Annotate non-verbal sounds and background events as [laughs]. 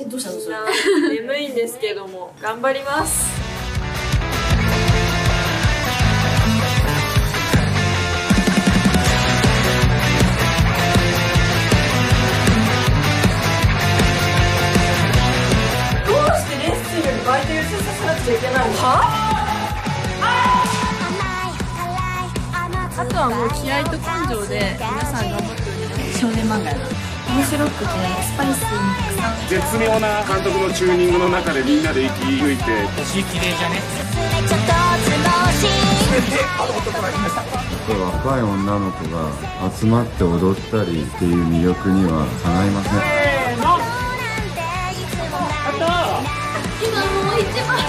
えどうしたの？そ [laughs] れ眠いんですけども頑張ります。どうしてレッスンよりバイト優先させなくちゃいけないの？は？あとはもう気合と根性で皆さん頑張っております。少年漫画やな。面白くてスパイスに絶妙な監督のチューニングの中でみんなで息抜いて。年綺麗じゃね若い女の子が集まって踊ったりっていう魅力にはかないません。せーの今もう一番